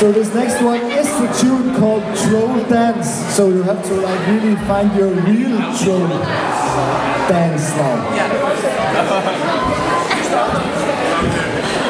So this next one is the tune called Troll Dance. So you have to like really find your real troll dance now.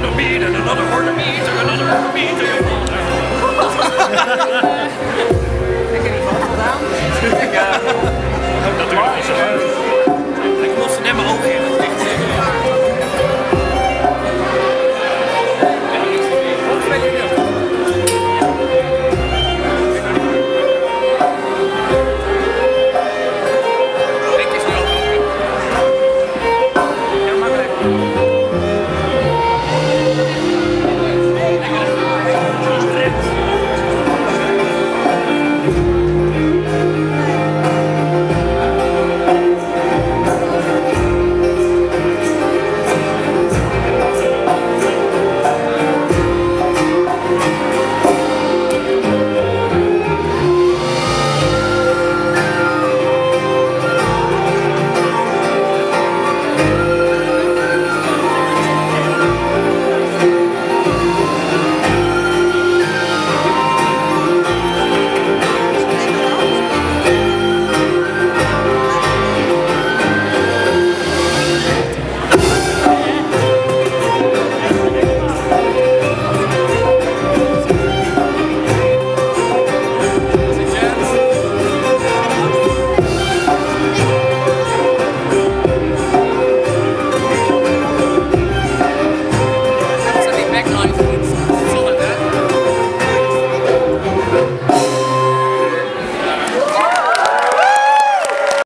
horn of meat and another horn of meat and another horn of meat you.